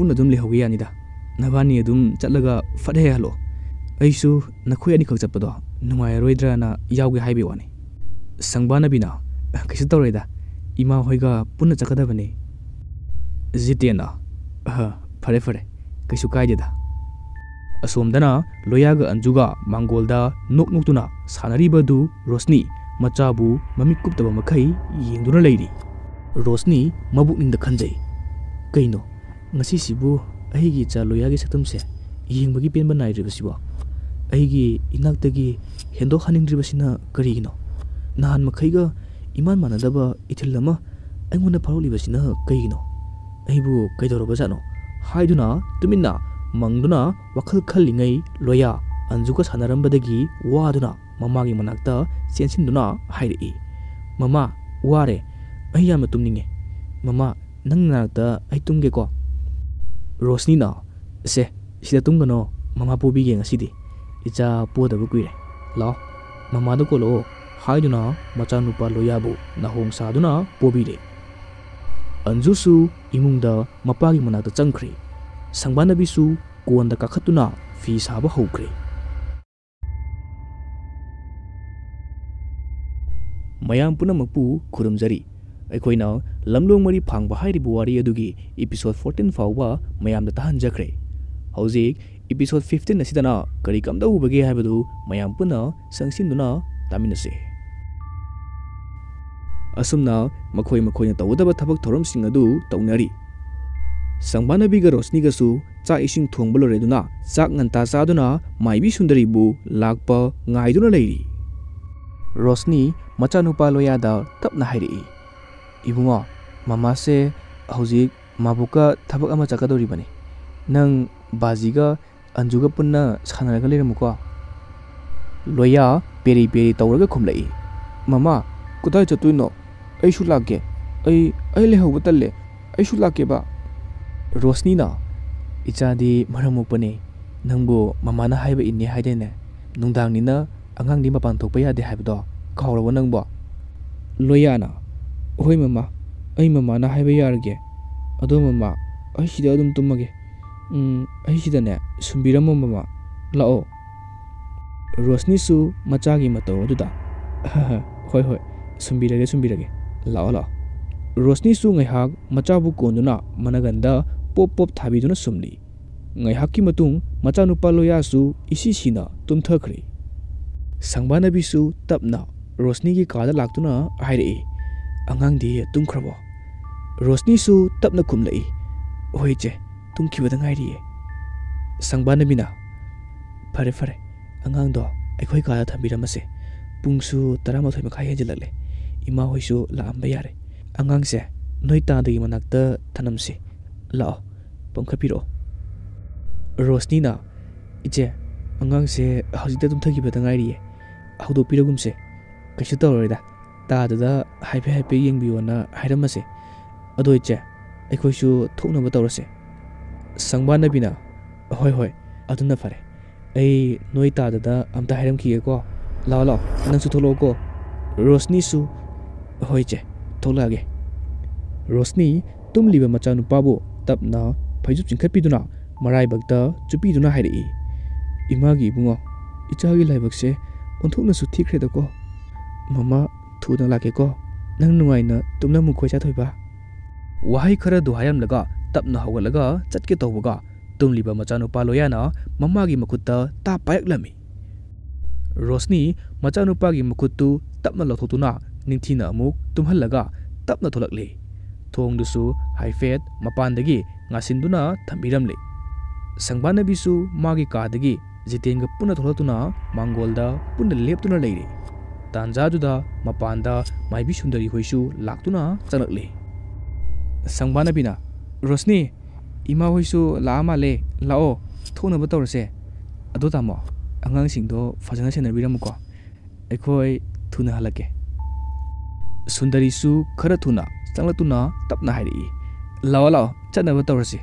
ꯄꯨꯟꯅ ꯑꯗꯨꯝ ꯂꯩꯍꯧꯒꯦ ꯌꯥꯅꯤꯗ ꯅꯕꯥꯅꯤ ꯑꯗꯨꯝ ꯆꯠꯂꯒ ꯐꯠ ꯍꯦꯛ ꯍꯜꯂꯣ ꯑꯩꯁꯨ ꯅꯈꯣꯏ ꯑꯅꯤꯈꯛ ꯆꯠꯄꯗꯣ ꯅꯨꯡꯉꯥꯏꯔꯔꯣꯏꯗ꯭ꯔꯅ ꯌꯥꯎꯒꯦ ꯍꯥꯏꯕꯒꯤ ꯋꯥꯅꯤ ꯁꯪꯕꯥꯅꯕꯤꯅ ꯀꯩꯁꯨ ꯇꯧꯔꯣꯏꯗ ꯏꯃꯥ ꯍꯣꯏꯒ ꯄꯨꯟꯅ ꯆꯠꯀꯗꯕꯅꯤ ꯖꯤꯇꯦꯟꯅ ꯑꯍ ꯐꯔꯦ ꯐꯔꯦ ꯀꯩꯁꯨ ꯀꯥꯏꯗꯦꯗ ꯑꯁꯣꯝꯗꯅ ꯂꯣꯌꯥꯒ ꯑꯟꯖꯨꯒ ꯃꯥꯡꯒꯣꯜꯗ ꯅꯣꯛ ꯅꯣꯛꯇꯨꯅ ꯁꯥꯟꯅꯔꯤꯕꯗꯨ ꯔꯣꯁꯅꯤ ꯃꯆꯥꯕꯨ ꯃꯃꯤꯠ ꯀꯨꯞꯇꯕ ꯃꯈꯩ ꯌꯦꯡꯗꯨꯅ ꯂꯩꯔꯤ ꯔꯣꯁꯅꯤ ꯃꯕꯨꯛꯅꯤꯡꯗ ꯈꯟꯖꯩ ꯀꯩꯅꯣ ꯉꯁꯤꯁꯤꯕꯨ ꯑꯩꯒꯤ ꯏꯆꯥ ꯂꯣꯌꯥꯒꯤ ꯁꯛꯇꯝꯁꯦ ꯌꯦꯡꯕꯒꯤ ꯄꯦꯟꯕ ꯅꯥꯏꯗ꯭ꯔꯤꯕꯁꯤꯕꯣ ꯑꯩꯒꯤ ꯏꯅꯥꯛꯇꯒꯤ ꯍꯦꯟꯗꯣꯛꯍꯟꯅꯤꯡꯗ꯭ꯔꯤꯕꯁꯤꯅ ꯀꯔꯤꯒꯤꯅꯣ ꯅꯍꯥꯟ ꯃꯈꯩꯒ ꯏꯃꯥꯟ ꯃꯥꯟꯅꯗꯕ ꯏꯊꯤꯜ ꯑꯃ ꯑꯩꯉꯣꯟꯗ ꯐꯥꯎꯔꯛꯂꯤꯕꯁꯤꯅ ꯀꯩꯒꯤꯅꯣ ꯑꯩꯕꯨ ꯀꯩꯗꯧꯔꯕꯖꯥꯠꯅꯣ ꯍꯥꯏꯗꯨꯅ ꯇꯨꯃꯤꯟꯅ ꯃꯪꯗꯨꯅ ꯋꯥꯈꯜ ꯈꯜꯂꯤꯉꯩ ꯂꯣꯌꯥ ꯑꯟꯖꯨꯒ ꯁꯥꯟꯅꯔꯝꯕꯗꯒꯤ ꯋꯥꯗꯨꯅ ꯃꯃꯥꯒꯤ ꯃꯅꯥꯛꯇ ꯆꯦꯟꯁꯤꯟꯗꯨꯅ ꯍꯥꯏꯔꯛꯏ ꯃꯃꯥ ꯋꯥꯔꯦ ꯑꯩ ꯌꯥꯝꯅ ꯇꯨꯝꯅꯤꯡꯉꯦ ꯃꯃꯥ ꯅꯪ ꯅꯥꯛꯇ ꯑꯩ ꯇꯨꯝꯒꯦꯀꯣ Rosni na se sida tung gano mama po bi geng asidi icha po da bu kuire lo. mama do ko lo hai đứa na mà cha nu macha lo loya bu na hong sa duna po bi re anju su imung da mapa gi mana ta changkhri sangbana bi su kon da ka khatuna fi sa ba ho khre mayam puna mapu khurum jari ꯑꯩꯈꯣꯏꯅ ꯂꯝꯂꯣꯡ ꯃꯔꯤ ꯐꯥꯡꯕ ꯍꯥꯏꯔꯤꯕ ꯋꯥꯔꯤ ꯑꯗꯨꯒꯤ episode fourteen ꯐꯥꯎꯕ ꯃꯌꯥꯝꯗ ꯇꯥꯍꯟꯖꯈ꯭ꯔꯦ ꯍꯧꯖꯤꯛ episode fifteen ꯑꯁꯤꯗꯅ ꯀꯔꯤ ꯀꯝꯗꯧꯕꯒꯦ ꯍꯥꯏꯕꯗꯨ ꯃꯌꯥꯝ ꯄꯨꯟꯅ ꯆꯪꯁꯤꯟꯗꯨꯅ ꯇꯥꯃꯤꯟꯅꯁꯤ ꯑꯁꯨꯝꯅ ꯃꯈꯣꯏ ꯃꯈꯣꯏꯅ ꯇꯧꯒꯗꯕ ꯊꯕꯛ ꯊꯧꯔꯝꯁꯤꯡ ꯑꯗꯨ ꯇꯧꯅꯔꯤ ꯁꯪꯕꯥꯅꯕꯤꯒ ꯔꯣꯁꯅꯤꯒꯁꯨ ꯆꯥꯛ ꯏꯁꯤꯡ ꯊꯣꯡꯕ ꯂꯣꯏꯔꯗꯨꯅ ꯆꯥꯛ ꯉꯟꯇꯥ ꯆꯥꯗꯨꯅ ꯃꯥꯏꯕꯤ ꯁꯨꯟꯗꯔꯤꯕꯨ ꯂꯥꯛꯄ ꯉꯥꯏꯗꯨꯅ ꯂꯩꯔꯤ ꯔꯣꯁꯅꯤ ꯃꯆꯥꯅꯨꯄꯥ ꯂꯣꯌꯥꯗ ꯇꯞꯅ ꯍꯥꯏꯔꯛꯏ ꯏꯕꯨꯡꯉꯣ ꯃꯃꯥꯁꯦ ꯍꯧꯖꯤꯛ ꯃꯥꯕꯨꯛꯀ ꯊꯕꯛ ꯑꯃ ꯆꯠꯀꯗꯧꯔꯤꯕꯅꯤ ꯅꯪ ꯕꯥꯖꯤꯒ ꯑꯟꯖꯨꯒ ꯄꯨꯟꯅ ꯁꯥꯟꯅꯔꯒ ꯂꯩꯔꯝꯃꯨꯀꯣ ꯂꯣꯌꯥ ꯄꯦꯔꯤ ꯄꯦꯔꯤ ꯇꯧꯔꯒ ꯈꯨꯝꯂꯛꯏ ꯃꯃꯥ ꯀꯗꯥꯏ ꯆꯠꯇꯣꯏꯅꯣ ꯑꯩꯁꯨ ꯂꯥꯛꯀꯦ ꯑꯩ ꯑꯩ ꯂꯩꯍꯧꯕ ꯇꯜꯂꯦ ꯑꯩꯁꯨ ꯂꯥꯛꯀꯦꯕ ꯔꯣꯁꯅꯤꯅ ꯏꯆꯥꯗꯤ ꯃꯔꯝ ꯃꯣꯛꯄꯅꯦ ꯅꯪꯕꯨ ꯃꯃꯥꯅ ꯍꯥꯏꯕ ꯏꯟꯅꯦ ꯍꯥꯏꯗꯦꯅꯦ ꯅꯨꯡꯗꯥꯡꯅꯤꯅ ꯑꯉꯥꯡꯗꯤ ꯃꯄꯥꯟ ꯊꯣꯛꯄ ꯌꯥꯗꯦ ꯍꯥꯏꯕꯗꯣ ꯀꯥꯎꯔꯕ ꯅꯪꯕꯣ ꯂꯣꯌꯥꯅ ꯍꯣꯏ ꯃꯃꯥ ꯑꯩ ꯃꯃꯥꯅ ꯍꯥꯏꯕ ꯌꯥꯔꯒꯦ ꯑꯗꯣ ꯃꯃꯥ ꯑꯩ ꯁꯤꯗ ꯑꯗꯨꯝ ꯇꯨꯝꯃꯒꯦ ꯑꯩ ꯁꯤꯗꯅꯦ ꯁꯨꯝꯕꯤꯔꯝꯃꯣ ꯃꯃꯥ ꯂꯥꯛꯑꯣ ꯔꯣꯁꯅꯤꯁꯨ ꯃꯆꯥꯒꯤ ꯃꯇꯧ ꯑꯗꯨꯗ ꯍꯣꯏ ꯍꯣꯏ ꯁꯨꯝꯕꯤꯔꯒꯦ ꯁꯨꯝꯕꯤꯔꯒꯦ ꯂꯥꯛꯑꯣ ꯂꯥꯛꯑꯣ ꯔꯣꯁꯅꯤꯁꯨ ꯉꯥꯏꯍꯥꯛ ꯃꯆꯥꯕꯨ ꯀꯣꯟꯗꯨꯅ ꯃꯅꯒꯟꯗ ꯄꯣꯞ ꯄꯣꯞ ꯊꯥꯕꯤꯗꯨꯅ ꯁꯨꯝꯂꯤ ꯉꯥꯏꯍꯥꯛꯀꯤ ꯃꯇꯨꯡ ꯃꯆꯥꯅꯨꯄꯥ ꯂꯣꯌꯥꯁꯨ ꯏꯁꯤ ꯁꯤꯅ ꯇꯨꯝꯊꯈ꯭ꯔꯦ ꯁꯪꯕꯥꯅꯕꯤꯁꯨ ꯇꯞꯅ ꯔꯣꯁꯅꯤꯒꯤ ꯀꯥꯗ ꯂꯥꯛꯇꯨꯅ ꯍꯥꯏꯔꯛꯏ angang di tung khrabo rosni su tap na kum lai hoi che tung ki wada ngai ri sang ba na mina phare phare. Angang do ai khoi ka tham bi ra ma se. Pung su tara ma thoi ma kha he jil le. Ima hoi su la am ba ya re. Angang se noi ta de manak ta thanam se. La pong kha pi ro. Rosni na. Iche angang se hajita tum thagi ba da ngai ri haudo pi ra gum se. Kashi ta ro da. ꯇꯥꯗꯨꯗ ꯍꯥꯏꯐꯦꯠ ꯍꯥꯏꯐꯦꯠ ꯌꯦꯡꯕꯤꯌꯣꯅ ꯍꯥꯏꯔꯝꯃꯁꯦ ꯑꯗꯣ ꯏꯆꯦ ꯑꯩꯈꯣꯏꯁꯨ ꯊꯣꯛꯅꯕ ꯇꯧꯔꯁꯦ ꯁꯪꯕꯥꯅꯕꯤꯅ ꯍꯣꯏ ꯍꯣꯏ ꯑꯗꯨꯅ ꯐꯔꯦ ꯑꯩ ꯅꯣꯏ ꯇꯥꯗꯨꯗ ꯑꯝꯇ ꯍꯥꯏꯔꯝꯈꯤꯒꯦꯀꯣ ꯂꯥꯛꯑꯣ ꯂꯥꯛꯑꯣ ꯅꯪꯁꯨ ꯊꯣꯛꯂꯛꯑꯣꯀꯣ ꯔꯣꯁꯅꯤꯁꯨ ꯍꯣꯏ ꯏꯆꯦ ꯊꯣꯛꯂꯛꯑꯒꯦ ꯔꯣꯁꯅꯤ ꯇꯨꯝꯂꯤꯕ ꯃꯆꯥꯅꯨꯄꯥꯕꯨ ꯇꯞꯅ ꯐꯩꯖꯨꯞ ꯆꯤꯡꯈꯠꯄꯤꯗꯨꯅ ꯃꯔꯥꯏꯕꯛꯇ ꯆꯨꯞꯄꯤꯗꯨꯅ ꯍꯥꯏꯔꯛꯏ ꯏꯃꯥꯒꯤ ꯏꯕꯨꯡꯉꯣ ꯏꯆꯥꯒꯤ ꯂꯥꯏꯕꯛꯁꯦ ꯑꯣꯟꯊꯣꯛꯅꯁꯨ ꯊꯤꯈ꯭ꯔꯦꯗꯀꯣ ꯃꯃꯥ ꯊꯨꯅ ꯂꯥꯛꯀꯦꯀꯣ ꯅꯪ ꯅꯨꯡꯉꯥꯏꯅ ꯇꯨꯝꯅꯃꯨ ꯈꯣꯏ ꯆꯥꯊꯣꯏꯕ ꯋꯥꯍꯩ ꯈꯔꯗꯨ ꯍꯥꯏꯔꯝꯂꯒ ꯇꯞꯅ ꯍꯧꯒꯠꯂꯒ ꯆꯠꯀꯦ ꯇꯧꯕꯒ ꯇꯨꯝꯂꯤꯕ ꯃꯆꯥꯅꯨꯄꯥ ꯂꯣꯌꯥꯅ ꯃꯃꯥꯒꯤ ꯃꯈꯨꯠꯇ ꯇꯥꯞ ꯄꯥꯏꯔꯛꯂꯝꯃꯤ ꯔꯣꯁꯅꯤ ꯃꯆꯥꯅꯨꯄꯥꯒꯤ ꯃꯈꯨꯠꯇꯨ ꯇꯞꯅ ꯂꯧꯊꯣꯛꯇꯨꯅ ꯅꯤꯡꯊꯤꯅ ꯑꯃꯨꯛ ꯇꯨꯝꯍꯜꯂꯒ ꯇꯞꯅ ꯊꯣꯛꯂꯛꯂꯤ ꯊꯣꯡꯗꯨꯁꯨ ꯍꯥꯏꯐꯦꯠ ꯃꯄꯥꯟꯗꯒꯤ ꯉꯥꯁꯤꯟꯗꯨꯅ ꯊꯝꯕꯤꯔꯝꯂꯤ ꯁꯪꯕꯥꯅꯕꯤꯁꯨ ꯃꯥꯒꯤ ꯀꯥꯗꯒꯤ ꯖꯤꯇꯦꯟꯒ ꯄꯨꯟꯅ ꯊꯣꯛꯂꯛꯇꯨꯅ ꯃꯥꯡꯒꯣꯜꯗ ꯄꯨꯟꯅ ꯂꯦꯞꯇꯨꯅ ꯂꯩꯔꯤ ꯇꯥꯟꯖꯥꯗꯨꯗ ꯃꯄꯥꯟꯗ ꯃꯥꯏꯕꯤ ꯁꯨꯟꯗꯔꯤ ꯍꯣꯏꯁꯨ ꯂꯥꯛꯇꯨꯅ ꯆꯪꯂꯛꯂꯤ ꯁꯪꯕꯥꯅꯕꯤꯅ ꯔꯣꯁꯅꯤ ꯏꯃꯥ ꯍꯣꯏꯁꯨ ꯂꯥꯛꯑ ꯃꯥꯜꯂꯦ ꯂꯥꯛꯑꯣ ꯊꯣꯛꯅꯕ ꯇꯧꯔꯁꯦ ꯑꯗꯣ ꯇꯥꯃꯣ ꯑꯉꯥꯡꯁꯤꯡꯗꯣ ꯐꯖꯅ ꯁꯦꯟꯅꯕꯤꯔꯝꯃꯨꯀꯣ ꯑꯩꯈꯣꯏ ꯊꯨꯅ ꯍꯜꯂꯛꯀꯦ ꯁꯨꯟꯗꯔꯤꯁꯨ ꯈꯔ ꯊꯨꯅ ꯆꯪꯂꯛꯇꯨꯅ ꯇꯞꯅ ꯍꯥꯏꯔꯛꯏ ꯂꯥꯛꯑꯣ ꯂꯥꯛꯑꯣ ꯆꯠꯅꯕ ꯇꯧꯔꯁꯤ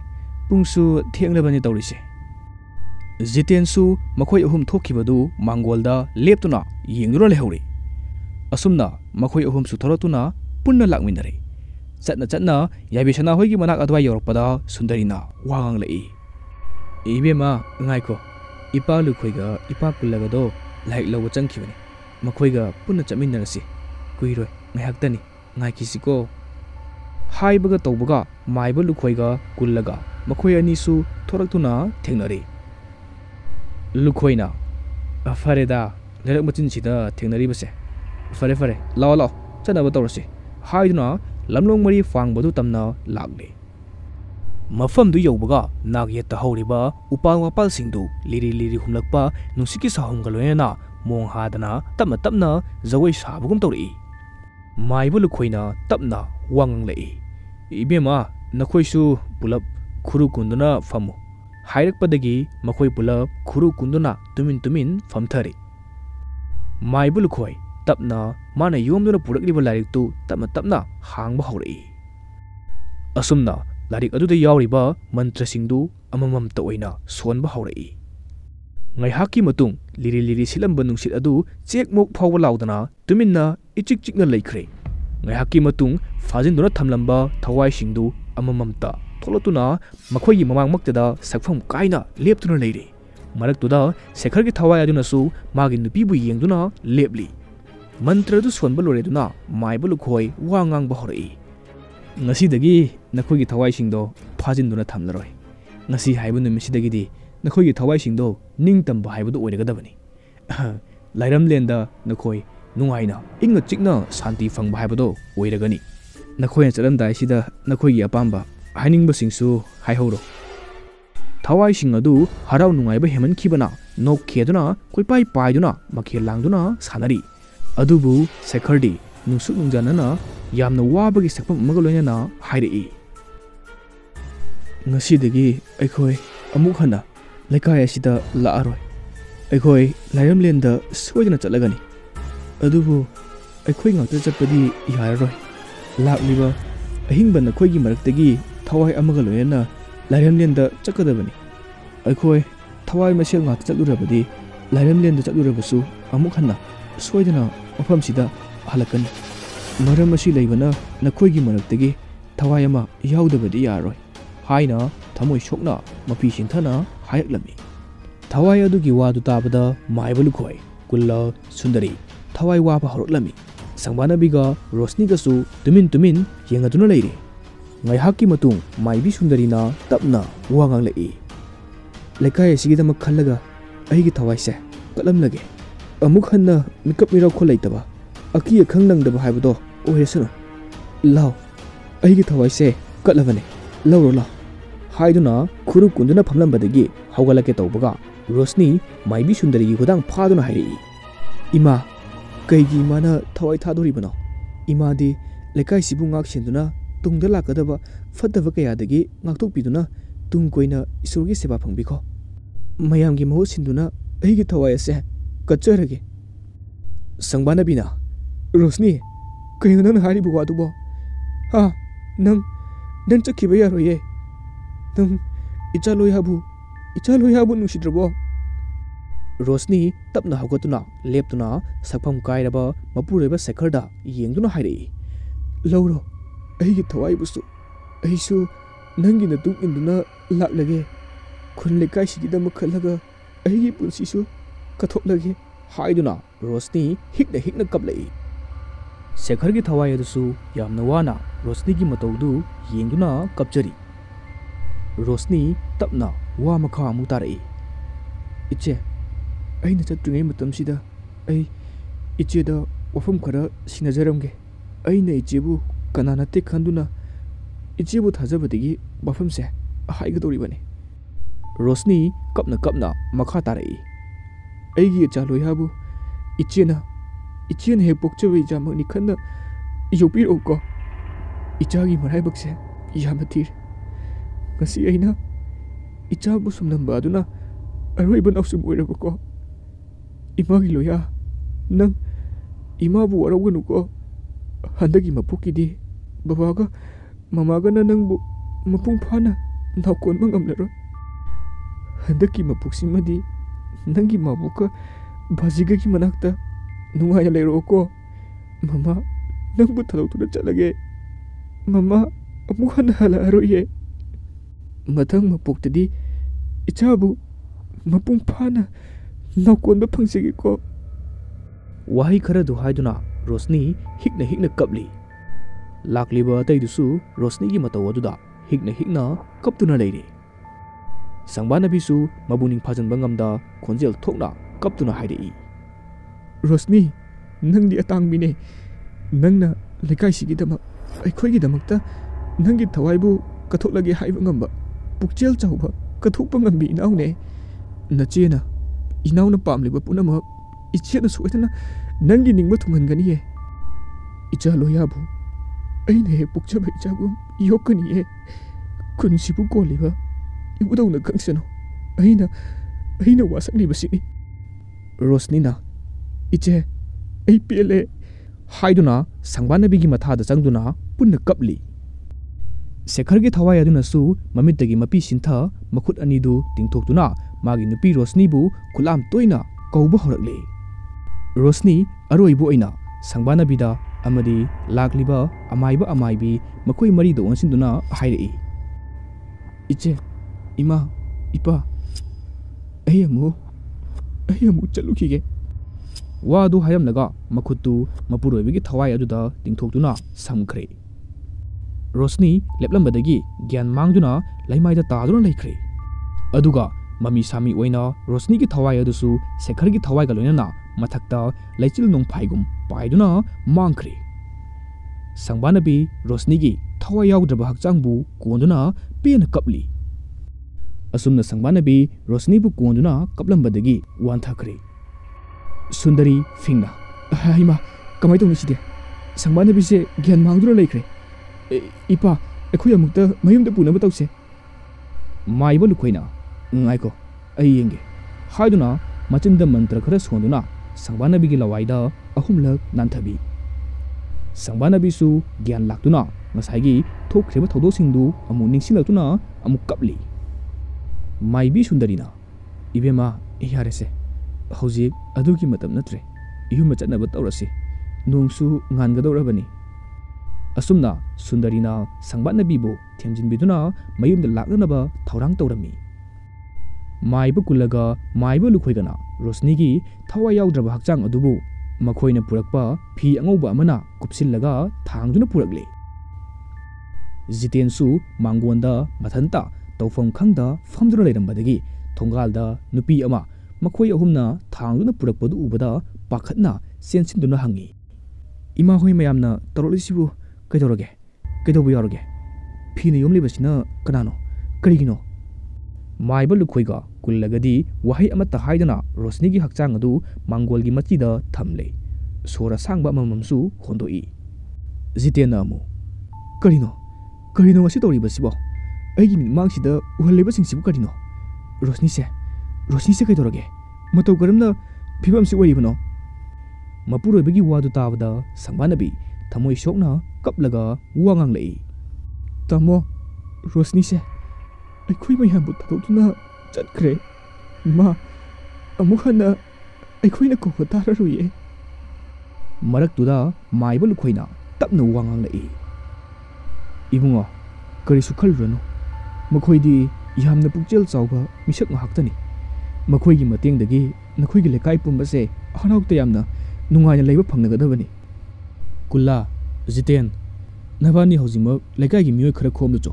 ꯄꯨꯡꯁꯨ ꯊꯦꯡꯂꯕꯅꯤ ꯇꯧꯔꯤꯁꯦ ꯖꯤꯇꯦꯟꯁꯨ ꯃꯈꯣꯏ ꯑꯍꯨꯝ ꯊꯣꯛꯈꯤꯕꯗꯨ ꯃꯥꯡꯒꯣꯜꯗ ꯂꯦꯞꯇꯨꯅ ꯌꯦꯡꯗꯨꯅ ꯂꯩꯍꯧꯔꯤ असुमना मखोई अहुम सुथरतुना पुन्ना लाकमिनरे चटना चटना याबी सना होई की मनाक अदवा यौरपदा सुंदरीना वांग लई इबेमा ngai ko ipa lu khoi ga ipa kula ga do lai lo wa chang khibani makhoi ga punna chamin na rasi kui roi ngai hakta ni ngai ki si ko hai baga tau baga mai ba lu khoi ga kula ga makhoi ani su thorak tu na theng na re lu khoi na afare da lerak machin si da theng na ri ba se phải fare lao lao. Chân nào tàu rồi hai nó lắm luôn mới đi phang bố tầm nó lạc đi. Mafam du yau baga nag yet ta hori ba upa lì lì sing du liri liri humlak pa nusi ki sahum ga loena mong ha dana tam tam na zawai sao bu gum đi, mai bu lu khoina tap na wang lei ibe mà na khoi su pulap khuru kunduna famu hairak padagi makhoi pulap khuru kunduna tumin tumin famthari mai bu lu khoi ꯇꯞꯅ ꯃꯥꯅ ꯌꯣꯝꯗꯨꯅ ꯄꯨꯔꯛꯂꯤꯕ ꯂꯥꯏꯔꯤꯛꯇꯨ ꯇꯞꯅ ꯇꯞꯅ ꯍꯥꯡꯕ ꯍꯧꯔꯛꯏ ꯑꯁꯨꯝꯅ ꯂꯥꯏꯔꯤꯛ ꯑꯗꯨꯗ ꯌꯥꯎꯔꯤꯕ ꯃꯟꯇ꯭ꯔꯁꯤꯡꯗꯨ ꯑꯃꯃꯝꯇ ꯑꯣꯏꯅ ꯁꯣꯟꯕ ꯍꯧꯔꯛꯏ ꯉꯥꯏꯍꯥꯛꯀꯤ ꯃꯇꯨꯡ ꯂꯤꯔꯤ ꯂꯤꯔꯤ ꯁꯤꯠꯂꯝꯕ ꯅꯨꯡꯁꯤꯠ ꯑꯗꯨ ꯆꯦꯛꯃꯣꯛ ꯐꯥꯎꯕ ꯂꯥꯎꯗꯅ ꯇꯨꯃꯤꯟꯅ ꯏꯆꯤꯛ ꯆꯤꯛꯅ ꯂꯩꯈ꯭ꯔꯦ ꯉꯥꯏꯍꯥꯛꯀꯤ ꯃꯇꯨꯡ ꯐꯥꯖꯤꯟꯗꯨꯅ ꯊꯝꯂꯝꯕ ꯊꯋꯥꯏꯁꯤꯡꯗꯨ ꯑꯃꯃꯝꯇ ꯊꯣꯛꯂꯛꯇꯨꯅ ꯃꯈꯣꯏꯒꯤ ꯃꯃꯥꯡꯃꯛꯇꯗ ꯁꯛꯐꯝ ꯀꯥꯏꯅ ꯂꯦꯞꯇꯨꯅ ꯂꯩꯔꯦ ꯃꯔꯛꯇꯨꯗ ꯁꯦꯈꯔꯒꯤ ꯊꯋꯥꯏ ꯑꯗꯨꯅꯁꯨ ꯃꯥꯒꯤ ꯅꯨꯄꯤꯕꯨ ꯌꯦꯡꯗꯨꯅ ꯂꯦꯞꯂꯤ ꯃꯟꯇ꯭ꯔꯗꯨ ꯁꯣꯟꯕ ꯂꯣꯏꯔꯗꯨꯅ ꯃꯥꯏꯕ ꯂꯨꯈꯣꯏ ꯋꯥ ꯉꯥꯡꯕ ꯍꯧꯔꯛꯏ ꯉꯁꯤꯗꯒꯤ ꯅꯈꯣꯏꯒꯤ ꯊꯋꯥꯏꯁꯤꯡꯗꯣ ꯐꯥꯖꯤꯟꯗꯨꯅ ꯊꯝꯂꯔꯣꯏ ꯉꯁꯤ ꯍꯥꯏꯕ ꯅꯨꯃꯤꯠꯁꯤꯗꯒꯤꯗꯤ ꯅꯈꯣꯏꯒꯤ ꯊꯋꯥꯏꯁꯤꯡꯗꯣ ꯅꯤꯡꯇꯝꯕ ꯍꯥꯏꯕꯗꯨ ꯑꯣꯏꯔꯒꯗꯕꯅꯤ ꯂꯥꯏꯔꯝꯂꯦꯟꯗ ꯅꯈꯣꯏ ꯅꯨꯡꯉꯥꯏꯅ ꯏꯪꯅ ꯆꯤꯛꯅ ꯁꯥꯟꯇꯤ ꯐꯪꯕ ꯍꯥꯏꯕꯗꯣ ꯑꯣꯏꯔꯒꯅꯤ ꯅꯈꯣꯏꯅ ꯆꯠꯂꯝꯗꯥꯏꯁꯤꯗ ꯅꯈꯣꯏꯒꯤ ꯑꯄꯥꯝꯕ ꯍꯥꯏꯅꯤꯡꯕꯁꯤꯡꯁꯨ ꯍꯥꯏꯍꯧꯔꯣ ꯊꯋꯥꯏꯁꯤꯡ ꯑꯗꯨ ꯍꯔꯥꯎ ꯅꯨꯡꯉꯥꯏꯕ ꯍꯦꯃꯟꯈꯤꯕꯅ ꯅꯣꯛꯈꯦꯗꯨꯅ ꯀꯣꯏꯄꯥꯏ ꯄꯥꯏꯗꯨꯅ ꯃꯈꯦꯜ ꯂꯥꯡꯗꯨꯅ ꯁꯥꯟꯅꯔꯤ ꯑꯗꯨꯕꯨ ꯁꯦꯈꯔꯗꯤ ꯅꯨꯡꯁꯨꯛ ꯅꯨꯡꯖꯥꯅꯅ ꯌꯥꯝꯅ ꯋꯥꯕꯒꯤ ꯁꯛꯐꯝ ꯑꯃꯒ ꯂꯣꯏꯅꯅ ꯍꯥꯏꯔꯛꯏ ꯉꯁꯤꯗꯒꯤ ꯑꯩꯈꯣꯏ ꯑꯃꯨꯛ ꯍꯟꯅ ꯂꯩꯀꯥꯏ ꯑꯁꯤꯗ ꯂꯥꯛꯑꯔꯣꯏ ꯑꯩꯈꯣꯏ ꯂꯥꯏꯔꯝꯂꯦꯟꯗ ꯁꯣꯏꯗꯅ ꯆꯠꯂꯒꯅꯤ ꯑꯗꯨꯕꯨ ꯑꯩꯈꯣꯏ ꯉꯥꯛꯇ ꯆꯠꯄꯗꯤ ꯌꯥꯔꯔꯣꯏ ꯂꯥꯛꯂꯤꯕ ꯑꯍꯤꯡꯕ ꯅꯈꯣꯏꯒꯤ ꯃꯔꯛꯇꯒꯤ ꯊꯋꯥꯏ ꯑꯃꯒ ꯂꯣꯏꯅꯅ ꯂꯥꯏꯔꯝꯂꯦꯟꯗ ꯆꯠꯀꯗꯕꯅꯤ ꯑꯩꯈꯣꯏ ꯊꯋꯥꯏ ꯃꯁꯦꯜ ꯉꯥꯛꯇ ꯆꯠꯂꯨꯔꯕꯗꯤ ꯂꯥꯏꯔꯝꯂꯦꯟꯗ ꯆꯠꯂꯨꯔꯕꯁꯨ ꯑꯃꯨꯛ ꯍꯟꯅ ꯁꯣꯏꯗꯅ ꯃꯐꯝꯁꯤꯗ ꯍꯜꯂꯛꯀꯅꯤ ꯃꯔꯝ ꯑꯁꯤ ꯂꯩꯕꯅ ꯅꯈꯣꯏꯒꯤ ꯃꯔꯛꯇꯒꯤ ꯊꯋꯥꯏ ꯑꯃ ꯌꯥꯎꯗꯕꯗꯤ ꯌꯥꯔꯣꯏ ꯍꯥꯏꯅ ꯊꯃꯣꯏ ꯁꯣꯛꯅ ꯃꯄꯤ ꯁꯤꯟꯊꯅ ꯍꯥꯏꯔꯛꯂꯝꯃꯤ ꯊꯋꯥꯏ ꯑꯗꯨꯒꯤ ꯋꯥꯗꯨ ꯇꯥꯕꯗ ꯃꯥꯏꯕ ꯂꯨꯈꯣꯏ ꯀꯨꯜꯂ ꯁꯨꯟꯗꯔꯤ ꯊꯋꯥꯏ ꯋꯥꯕ ꯍꯧꯔꯛꯂꯝꯃꯤ ꯁꯪꯕꯥꯅꯕꯤꯒ ꯔꯣꯁꯅꯤꯒꯁꯨ ꯇꯨꯃꯤꯟ ꯇꯨꯃꯤꯟ ꯌꯦꯡꯉꯗꯨꯅ ꯂꯩꯔꯤ ꯉꯥꯏꯍꯥꯛꯀꯤ ꯃꯇꯨꯡ ꯃꯥꯏꯕꯤ ꯁꯨꯟꯗꯔꯤꯅ ꯇꯞꯅ ꯋꯥ ꯉꯥꯡꯂꯛꯏ ꯂꯩꯀꯥꯏ ꯑꯁꯤꯒꯤꯗꯃꯛ ꯈꯜꯂꯒ ꯑꯩꯒꯤ ꯊꯋꯥꯏꯁꯦ ꯀꯠꯂꯝꯂꯒꯦ ꯑꯃꯨꯛ ꯍꯟꯅ ꯃꯤꯀꯞ ꯃꯤꯔꯥꯎꯈꯣꯜ ꯂꯩꯇꯕ ꯑꯀꯤ ꯑꯈꯪ ꯅꯪꯗꯕ ꯍꯥꯏꯕꯗꯣ ꯑꯣꯏꯔꯁꯅꯨ ꯂꯥꯎ ꯑꯩꯒꯤ ꯊꯋꯥꯏꯁꯦ ꯀꯠꯂꯕꯅꯦ ꯂꯧꯔꯣ ꯂꯥꯎ ꯍꯥꯏꯗꯨꯅ ꯈꯨꯔꯨ ꯀꯨꯟꯗꯨꯅ ꯐꯝꯂꯝꯕꯗꯒꯤ ꯍꯧꯒꯠꯂꯛꯀꯦ ꯇꯧꯕꯒ ꯔꯣꯁꯅꯤ ꯃꯥꯏꯕꯤ ꯁꯨꯟꯗꯔꯤꯒꯤ ꯈꯨꯗꯥꯡ ꯐꯥꯗꯨꯅ ꯍꯥꯏꯔꯛꯏ ꯏꯃꯥ ꯀꯩꯒꯤ ꯏꯃꯥꯅ ꯊꯋꯥꯏ ꯊꯥꯗꯣꯔꯤꯕꯅꯣ ꯏꯃꯥꯗꯤ ꯂꯩꯀꯥꯏꯁꯤꯕꯨ ꯉꯥꯛ ꯁꯦꯟꯗꯨꯅ ꯇꯨꯡꯗ ꯂꯥꯛꯀꯗꯕ ꯐꯠꯇꯕ ꯀꯌꯥꯗꯒꯤ ꯉꯥꯛꯊꯣꯛꯄꯤꯗꯨꯅ ꯇꯨꯡ ꯀꯣꯏꯅ ꯏꯁꯣꯔꯒꯤ ꯁꯦꯕꯥ ꯐꯪꯕꯤꯈꯣ ꯃꯌꯥꯝꯒꯤ ꯃꯍꯨꯠ ꯁꯤꯟꯗꯨꯅ ꯑꯩꯒꯤ ꯊꯋꯥꯏ ꯑꯁꯦ ꯀꯠꯆꯔꯒꯦ ꯁꯪꯕꯥꯅꯕꯤꯅ ꯔꯣꯁꯅꯤ ꯀꯩꯅꯣ ꯅꯪꯅ ꯍꯥꯏꯔꯤꯕ ꯋꯥꯗꯨꯕꯣ ꯍꯥ ꯅꯪ ꯅꯪ ꯆꯠꯈꯤꯕ ꯌꯥꯔꯣꯏꯌꯦ ꯅꯪ ꯏꯆꯥ ꯂꯣꯏꯍꯥꯕꯨ ꯏꯆꯥ ꯂꯣꯏꯍꯥꯕꯨ ꯅꯨꯡꯁꯤꯗ꯭ꯔꯕꯣ ꯔꯣꯁꯅꯤ ꯇꯞꯅ ꯍꯧꯒꯠꯇꯨꯅ ꯂꯦꯞꯇꯨꯅ ꯁꯛꯐꯝ ꯀꯥꯏꯔꯕ ꯃꯄꯨꯔꯣꯏꯕ ꯁꯦꯈꯔꯗ ꯌꯦꯡꯗꯨꯅ ꯍꯥꯏꯔꯛꯏ ꯂꯧꯔꯣ ꯑꯩꯒꯤ ꯊꯋꯥꯏꯕꯨꯁꯨ ꯑꯩꯁꯨ ꯅꯪꯒꯤ ꯃꯇꯨꯡ ꯏꯟꯗꯨꯅ ꯂꯥꯛꯂꯒꯦ ꯈꯨꯟ ꯂꯩꯀꯥꯏꯁꯤꯒꯤꯗꯃꯛ ꯈꯜꯂꯒ ꯑꯩꯒꯤ ꯄꯨꯟꯁꯤꯁꯨ ꯀꯠꯊꯣꯛꯂꯒꯦ ꯍꯥꯏꯗꯨꯅ ꯔꯣꯁꯅꯤ ꯍꯤꯛꯅ ꯍꯤꯛꯅ ꯀꯞꯂꯛꯏ ꯁꯦꯈꯔꯒꯤ ꯊꯋꯥꯏ ꯑꯗꯨꯁꯨ ꯌꯥꯝꯅ ꯋꯥꯅ ꯔꯣꯁꯅꯤꯒꯤ ꯃꯇꯧꯗꯨ ꯌꯦꯡꯗꯨꯅ ꯀꯞꯆꯔꯤ ꯔꯣꯁꯅꯤ ꯇꯞꯅ ꯋꯥ ꯃꯈꯥ ꯑꯃꯨꯛ ꯇꯥꯔꯛꯏ ꯏꯆꯦ ꯑꯩꯅ ꯆꯠꯇ꯭ꯔꯤꯉꯩ ꯃꯇꯝꯁꯤꯗ ꯑꯩ ꯏꯆꯦꯗ ꯋꯥꯐꯝ ꯈꯔ ꯁꯤꯟꯅꯖꯔꯝꯒꯦ ꯑꯩꯅ ꯏꯆꯦꯕꯨ ꯀꯅꯥ ꯅꯠꯇꯦ ꯈꯟꯗꯨꯅ ꯏꯆꯦꯕꯨ ꯊꯥꯖꯕꯗꯒꯤ ꯋꯥꯐꯝꯁꯦ ꯍꯥꯏꯒꯗꯧꯔꯤꯕꯅꯤ ꯔꯣꯁꯅꯤ ꯀꯞꯅ ꯀꯞꯅ ꯃꯈꯥ ꯇꯥꯔꯛꯏ ꯑꯩꯒꯤ ꯏꯆꯥ ꯂꯣꯏꯍꯥꯕꯨ ꯏꯆꯦꯅ ꯏꯆꯦꯅ ꯍꯦꯛ ꯄꯣꯛꯆꯕ ꯏꯆꯥꯃꯛꯅꯤ ꯈꯟꯅ ꯌꯣꯛꯄꯤꯔꯛꯎꯀꯣ ꯏꯆꯥꯒꯤ ꯃꯔꯥꯏꯕꯛꯁꯦ ꯌꯥꯝꯅ ꯊꯤꯔꯦ ꯉꯁꯤ ꯑꯩꯅ ꯏꯆꯥꯕꯨ ꯁꯨꯝꯂꯝꯕ ꯑꯗꯨꯅ ꯑꯔꯣꯏꯕ ꯅꯥꯎꯁꯨꯝ ꯑꯣꯏꯔꯕꯀꯣ ꯏꯃꯥꯒꯤ ꯂꯣꯌꯥ ꯅꯪ ꯏꯃꯥꯕꯨ ꯋꯥꯔꯧꯒꯅꯨꯀꯣ ꯍꯟꯗꯛꯀꯤ ꯃꯄꯣꯛꯀꯤꯗꯤ ꯕꯕꯥꯒ ꯃꯃꯥꯒꯅ ꯅꯪꯕꯨ ꯃꯄꯨꯡ ꯐꯥꯅ ꯅꯥꯎꯀꯣꯟꯕ ꯉꯝꯂꯔꯣꯏ ꯍꯟꯗꯛꯀꯤ ꯃꯄꯣꯛꯁꯤꯃꯗꯤ नंगी मामू का की मनाक था नुआ या ले रोको मामा नंग थलो तुरंत चल गए मामा अमुखा न हला रो ये मपुक तो दी इच्छा अबू मपुंग पाना ना बे पंसे की को वही खरा दुहाई दुना रोशनी हिक न हिक न कबली लाख लीबा दुसु रोशनी की मतवा दुदा हिक न हिक ना कब तुना ले ꯊꯥꯗꯣꯛꯇꯨꯅ ꯆꯠꯂꯒꯦ ꯃꯃꯥ ꯑꯃꯨꯛ ꯍꯟꯅ ꯍꯜꯂꯛꯑꯔꯣꯏꯌꯦ ꯃꯊꯪ ꯃꯄꯣꯛꯇꯗꯤ ꯏꯆꯥꯕꯨ ꯃꯄꯨꯡ ꯐꯥꯅ ꯅꯧꯀꯣꯟꯕ ꯐꯪꯖꯒꯦꯀꯣ ꯋꯥꯍꯩ ꯈꯔꯗꯨ ꯍꯥꯏꯗꯨꯅ ꯔꯣꯁꯅꯤ ꯍꯤꯛꯅ ꯍꯤꯛꯅ ꯀꯞꯂꯤ ꯂꯥꯛꯂꯤꯕ ꯑꯇꯩꯗꯨꯁꯨ ꯔꯣꯁꯅꯤꯒꯤ ꯃꯇꯧ ꯑꯗꯨꯗ ꯍꯤꯛꯅ ꯍꯤꯛꯅ ꯀꯞꯇꯨꯅ ꯂꯩꯔꯤ ꯁꯪꯕꯥꯅꯕꯤꯁꯨ ꯃꯕꯨꯅꯤꯡ ꯐꯥꯖꯟꯕ ꯉꯝꯗ ꯈꯣꯟꯖꯦꯜ ꯊꯣꯛꯅ ꯀꯞꯇꯨꯅ ꯍꯥꯏꯔꯛꯏ ꯔꯣꯁꯅꯤ ꯅꯪꯗꯤ ꯑꯇꯥꯡꯕꯤꯅꯦ ꯅꯪꯅ ꯂꯩꯀꯥꯏꯁꯤꯒꯤꯗꯃꯛ ꯑꯩꯈꯣꯏꯒꯤꯗꯃꯛꯇ ꯅꯪꯒꯤ ꯊꯋꯥꯏꯕꯨ ꯀꯠꯊꯣꯛꯂꯒꯦ ꯍꯥꯏꯕ ꯉꯝꯕ ꯄꯨꯛꯆꯦꯜ ꯆꯥꯎꯕ ꯀꯠꯊꯣꯛꯄ ꯉꯝꯕꯤ ꯏꯅꯥꯎꯅꯦ ꯅꯆꯦꯅ ꯏꯅꯥꯎꯅ ꯄꯥꯝꯂꯤꯕ ꯄꯨꯝꯅꯃꯛ ꯏꯆꯦꯅ ꯁꯣꯏꯗꯅ ꯅꯪꯒꯤ ꯅꯤꯡꯕ ꯊꯨꯡꯍꯟꯒꯅꯤꯌꯦ ꯏꯆꯥ ꯂꯣꯌꯥꯕꯨ ꯑꯩꯅ ꯍꯦꯛ ꯄꯣꯛꯆꯕ ꯏꯆꯥꯒꯨꯝ ꯌꯣꯛꯀꯅꯤꯌꯦ ꯈꯨꯟꯁꯤꯕꯨ ꯀꯣꯜꯂꯤꯕ ꯏꯕꯨꯗꯧꯅ ꯈꯪꯁꯅꯨ ꯑꯩꯅ ꯑꯩꯅ ꯋꯥꯁꯛꯂꯤꯕꯁꯤꯅꯤ ꯔꯣꯁꯅꯤꯅ ꯏꯆꯦ ꯑꯩ ꯄꯦꯜꯂꯦ ꯍꯥꯏꯗꯨꯅ ꯁꯪꯕꯥꯅꯕꯤꯒꯤ ꯃꯊꯥꯗ ꯆꯪꯗꯨꯅ ꯄꯨꯟꯅ ꯀꯞꯂꯤ ꯁꯦꯈꯔꯒꯤ ꯊꯋꯥꯏ ꯑꯗꯨꯅꯁꯨ ꯃꯃꯤꯠꯇꯒꯤ ꯃꯄꯤ ꯁꯤꯟꯊ ꯃꯈꯨꯠ ꯑꯅꯤꯗꯨ ꯇꯤꯡꯊꯣꯛꯇꯨꯅ ꯃꯥꯒꯤ ꯅꯨꯄꯤ ꯔꯣꯁꯅꯤꯕꯨ ꯈꯨꯠꯂꯥꯝ ꯇꯣꯏꯅ ꯀꯧꯕ ꯍꯧꯔꯛꯂꯤ ꯔꯣꯁꯅꯤ ꯑꯔꯣꯏꯕ ꯑꯣꯏꯅ ꯁꯪꯕꯥꯅꯕꯤꯗ ꯑꯃꯗꯤ ꯂꯥꯛꯂꯤꯕ ꯑꯃꯥꯏꯕ ꯑꯃꯥꯏꯕꯤ ꯃꯈꯣꯏ ꯃꯔꯤꯗ ꯑꯣꯟꯁꯤꯟꯗꯨꯅ ꯍꯥꯏꯔꯛꯏ ꯏꯆꯦ ꯏꯃꯥ ꯏꯄꯥ ꯑꯩ ꯑꯃꯨꯛ ꯑꯩ ꯑꯃꯨꯛ ꯆꯠꯂꯨꯈꯤꯒꯦ ꯋꯥꯗꯨ ꯍꯥꯏꯔꯝꯂꯒ ꯃꯈꯨꯠꯇꯨ ꯃꯄꯨꯔꯣꯏꯕꯒꯤ ꯊꯋꯥꯏ ꯑꯗꯨꯗ ꯇꯤꯡꯊꯣꯛꯇꯨꯅ ꯁꯝꯈ꯭ꯔꯦ ꯔꯣꯁꯅꯤ ꯂꯦꯞꯂꯝꯕꯗꯒꯤ ꯒ꯭ꯌꯥꯟ ꯃꯥꯡꯗꯨꯅ ꯂꯩꯃꯥꯏꯗ ꯇꯥꯗꯨꯅ ꯂꯩꯈ꯭ꯔꯦ ꯑꯗꯨꯒ ꯃꯃꯤ ꯁꯥꯃꯤ ꯑꯣꯏꯅ ꯔꯣꯁꯅꯤꯒꯤ ꯊꯋꯥꯏ ꯑꯗꯨꯁꯨ ꯁꯦꯈꯔꯒꯤ ꯊꯋꯥꯏꯒ ꯂꯣꯏꯅꯅ ꯃꯊꯛꯇ ꯂꯩꯆꯤꯜ ꯅꯣꯡꯐꯥꯏꯒꯨꯝ ꯄꯥꯏꯗꯨꯅ ꯃꯥꯡꯈ꯭ꯔꯦ ꯁꯪꯕꯥꯅꯕꯤ ꯔꯣꯁꯅꯤꯒꯤ ꯊꯋꯥꯏ ꯌꯥꯎꯗ꯭ꯔꯕ ꯍꯛꯆꯥꯡꯕꯨ ꯀꯣꯟꯗꯨꯅ ꯄꯦꯟꯅ ꯀꯞꯂꯤ ꯑꯁꯨꯝꯅ ꯁꯪꯕꯥꯅꯕꯤ ꯔꯣꯁꯅꯤꯕꯨ ꯀꯣꯟꯗꯨꯅ ꯀꯞꯂꯝꯕꯗꯒꯤ ꯋꯥꯟꯊꯈ꯭ꯔꯦ ꯁꯨꯟꯗꯔꯤ ꯐꯤꯡꯅ ꯏꯃꯥ ꯀꯃꯥꯏꯅ ꯇꯧꯅꯤ ꯁꯤꯗꯤ ꯁꯪꯕꯥꯅꯕꯤꯁꯦ ꯒ꯭ꯌꯥꯟ ꯃꯥꯡꯗꯨꯅ ꯂꯩꯈ꯭ꯔꯦ ꯏꯄꯥ ꯑꯩꯈꯣꯏ ꯑꯃꯨꯛꯇ ꯃꯌꯨꯝꯗ ꯄꯨꯅꯕ ꯇꯧꯁꯦ ꯃꯥꯏꯕ ꯂꯨꯈꯣꯏꯅ ꯉꯥꯏꯈꯣ ꯑꯩ ꯌꯦꯡꯒꯦ ꯍꯥꯏꯗꯨꯅ ꯃꯆꯤꯟꯗ ꯃꯟꯇ꯭ꯔ ꯈꯔ ꯁꯣꯟꯗꯨꯅ ꯁꯪꯕꯥꯅꯕꯤꯒꯤ ꯂꯋꯥꯏꯗ ꯑꯍꯨꯝꯂꯛ ꯅꯥꯟꯊꯕꯤ ꯁꯪꯕꯥꯅꯕꯤꯁꯨ ꯒ꯭ꯌꯥꯟ ꯂꯥꯛꯇꯨꯅ ꯉꯁꯥꯏꯒꯤ ꯊꯣꯛꯈ꯭ꯔꯤꯕ ꯊꯧꯗꯣꯛꯁꯤꯡꯗꯨ ꯑꯃꯨꯛ ꯅꯤꯡꯁꯤꯡꯂꯛꯇꯨꯅ ꯑꯃꯨꯛ ꯀꯞꯂꯤ ꯃꯥꯏꯕꯤ ꯁꯨꯟꯗꯔꯤꯅ ꯏꯕꯦꯝꯃ ꯌꯥꯔꯦꯁꯦ ꯍꯧꯖꯤꯛ ꯑꯗꯨꯒꯤ ꯃꯇꯝ ꯅꯠꯇ꯭ꯔꯦ ꯌꯨꯝꯗ ꯆꯠꯅꯕ ꯇꯧꯔꯁꯤ ꯅꯣꯡꯁꯨ ꯉꯥꯟꯒꯗꯧꯔꯕꯅꯤ ꯑꯁꯨꯝꯅ ꯁꯨꯟꯗꯔꯤꯅ ꯁꯪꯕꯥꯠꯅꯕꯤꯕꯨ ꯊꯦꯝꯖꯤꯟꯕꯤꯗꯨꯅ ꯃꯌꯨꯝꯗ ꯂꯥꯛꯅꯅꯕ ꯊꯧꯔꯥꯡ ꯇꯧꯔꯝꯃꯤ ꯃꯥꯏꯕ ꯀꯨꯜꯂꯒ ꯃꯥꯏꯕ ꯂꯨꯈꯣꯏꯒꯅ ꯔꯣꯁꯅꯤꯒꯤ ꯊꯋꯥꯏ ꯌꯥꯎꯗ꯭ꯔꯕ ꯍꯛꯆꯥꯡ ꯑꯗꯨꯕꯨ ꯃꯈꯣꯏꯅ ꯄꯨꯔꯛꯄ ꯐꯤ ꯑꯉꯧꯕ ꯑꯃꯅ ꯀꯨꯞꯁꯤꯜꯂꯒ ꯊꯥꯡꯗꯨꯅ ꯄꯨꯔꯛꯂꯤ ꯖꯤꯇꯦꯟꯁꯨ ꯃꯥꯡꯒꯣꯟꯗ ꯃꯊꯟꯇ ꯇꯧꯐꯝ ꯈꯪꯗ ꯐꯝꯗꯨꯅ ꯂꯩꯔꯝꯕꯗꯒꯤ ꯊꯣꯡꯒꯥꯜꯗ ꯅꯨꯄꯤ ꯑꯃ ꯃꯈꯣꯏ ꯑꯍꯨꯝꯅ ꯊꯥꯡꯗꯨꯅ ꯄꯨꯔꯛꯄꯗꯨ ꯎꯕꯗ ꯄꯥꯈꯠꯅ ꯆꯦꯟꯁꯤꯟꯗꯨꯅ ꯍꯪꯉꯤ ꯏꯃꯥ ꯍꯣꯏ ꯃꯌꯥꯝꯅ ꯇꯧꯔꯛꯂꯤꯁꯤꯕꯨ ꯀꯩꯗꯧꯔꯒꯦ ꯀꯩꯗꯧꯕ ꯌꯥꯎꯔꯒꯦ ꯐꯤꯅ ꯌꯣꯝꯂꯤꯕꯁꯤꯅ ꯀꯅꯥꯅꯣ ꯀꯔꯤꯒꯤꯅꯣ ꯃꯥꯏꯕ ꯂꯨꯈꯣꯏꯒ ꯀꯨꯜꯂꯒꯗꯤ ꯋꯥꯍꯩ ꯑꯃꯠꯇ ꯍꯥꯏꯗꯅ ꯔꯣꯁꯅꯤꯒꯤ ꯍꯛꯆꯥꯡ ꯑꯗꯨ ꯃꯥꯡꯒꯣꯜꯒꯤ ꯃꯆꯤꯗ ꯊꯝꯂꯦ ꯁꯣꯔ ꯑꯁꯥꯡꯕ ꯑꯃꯃꯝꯁꯨ ꯍꯣꯟꯗꯣꯛꯏ ꯖꯤꯇꯦꯟꯅ ꯑꯃꯨꯛ ꯀꯔꯤꯅꯣ ꯀꯔꯤꯅꯣ ꯉꯁꯤ ꯇꯧꯔꯤꯕꯁꯤꯕꯣ ꯑꯩꯒꯤ ꯃꯤꯠꯃꯥꯡꯁꯤꯗ ꯎꯍꯜꯂꯤꯕꯁꯤꯡꯁꯤꯕꯨ ꯀꯔꯤꯅꯣ ꯔꯣꯁꯅꯤꯁꯦ ꯔꯣꯁꯅꯤꯁꯦ ꯀꯩꯗꯧꯔꯒꯦ ꯃꯇꯧ ꯀꯔꯝꯅ ꯐꯤꯕꯝꯁꯤ ꯑꯣꯏꯔꯤꯕꯅꯣ ꯃꯄꯨꯔꯣꯏꯕꯒꯤ ꯋꯥꯗꯨ ꯇꯥꯕꯗ ꯁꯪꯕꯥꯅꯕꯤ ꯊꯃꯣꯏ ꯁꯣꯛꯅ ꯀꯞꯂꯒ ꯋꯥ ꯉꯥꯡꯂꯛꯏ ꯇꯥꯃꯣ ꯔꯣꯁꯅꯤꯁꯦ ꯑꯩꯈꯣꯏ ꯃꯌꯥꯝꯕꯨ ꯊꯥꯗꯣꯛꯇꯨꯅ ꯆꯠꯈ꯭ꯔꯦ ꯃꯥ ꯑꯃꯨꯛ ꯍꯟꯅ ꯑꯩꯈꯣꯏꯅ ꯀꯧꯕ ꯇꯥꯔꯔꯣꯏꯌꯦ ꯃꯔꯛꯇꯨꯗ ꯃꯥꯏꯕ ꯂꯨꯈꯣꯏꯅ ꯇꯞꯅ ꯋꯥ ꯉꯥꯡꯂꯛꯏ ꯏꯕꯨꯡꯉꯣ ꯀꯔꯤꯁꯨ ꯈꯜꯂꯨꯔꯅꯨ ꯃꯈꯣꯏꯗꯤ ꯌꯥꯝꯅ ꯄꯨꯛꯆꯦꯜ ꯆꯥꯎꯕ ꯃꯤꯁꯛ ꯉꯥꯛꯇꯅꯤ ꯃꯈꯣꯏꯒꯤ ꯃꯇꯦꯡꯗꯒꯤ ꯅꯈꯣꯏꯒꯤ ꯂꯩꯀꯥꯏ ꯄꯨꯝꯕꯁꯦ ꯍꯔꯥꯎ ꯇꯌꯥꯝꯅ ꯅꯨꯡꯉꯥꯏꯅ ꯂꯩꯕ ꯐꯪꯅꯒꯗꯕꯅꯤ ꯀꯨꯜꯂꯥ ꯖꯤꯇꯦꯟ ꯅꯕꯥꯅꯤ ꯍꯧꯖꯤꯛꯃꯛ ꯂꯩꯀꯥꯏꯒꯤ ꯃꯤꯑꯣꯏ ꯈꯔ ꯈꯣꯝꯂꯨꯆꯣ